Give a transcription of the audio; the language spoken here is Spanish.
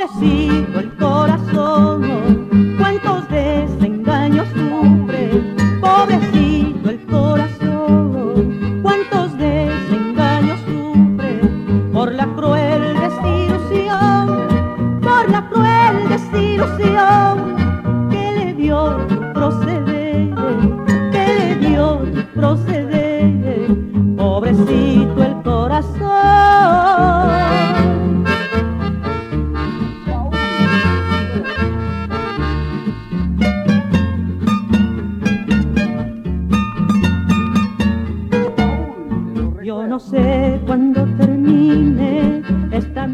endurecido el corazón, cuántos desengaños sufre, pobrecito el corazón, cuántos desengaños sufre por la cruel desilusión, por la cruel desilusión que le dio tu proceder, que le dio tu proceder, pobrecito. No sé cuándo termine esta